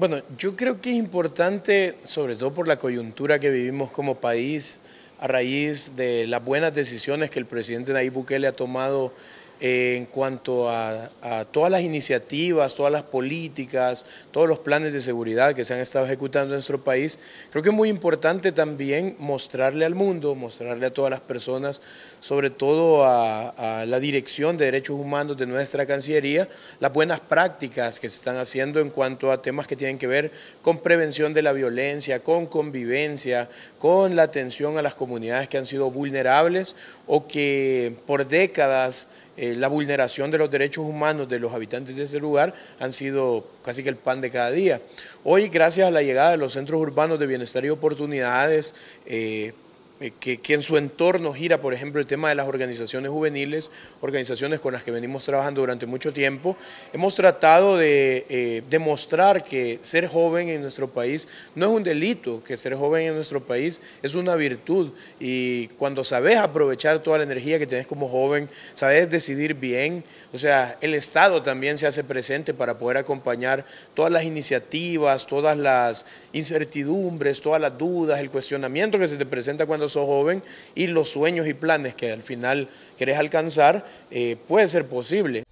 Bueno, yo creo que es importante, sobre todo por la coyuntura que vivimos como país, a raíz de las buenas decisiones que el presidente Nayib Bukele ha tomado en cuanto a, todas las iniciativas, todas las políticas, todos los planes de seguridad que se han estado ejecutando en nuestro país, creo que es muy importante también mostrarle al mundo, mostrarle a todas las personas, sobre todo a, la Dirección de Derechos Humanos de nuestra Cancillería, las buenas prácticas que se están haciendo en cuanto a temas que tienen que ver con prevención de la violencia, con convivencia, con la atención a las comunidades que han sido vulnerables o que por décadas eh, la vulneración de los derechos humanos de los habitantes de ese lugar han sido casi que el pan de cada día. Hoy, gracias a la llegada de los centros urbanos de bienestar y oportunidades, eh, eh, que, en su entorno gira, por ejemplo, el tema de las organizaciones juveniles, organizaciones con las que venimos trabajando durante mucho tiempo. Hemos tratado de eh, demostrar que ser joven en nuestro país no es un delito, que ser joven en nuestro país es una virtud y cuando sabes aprovechar toda la energía que tienes como joven, sabes decidir bien, o sea, el Estado también se hace presente para poder acompañar todas las iniciativas, todas las incertidumbres, todas las dudas, el cuestionamiento que se te presenta cuando joven y los sueños y planes que al final querés alcanzar, eh, puede ser posible.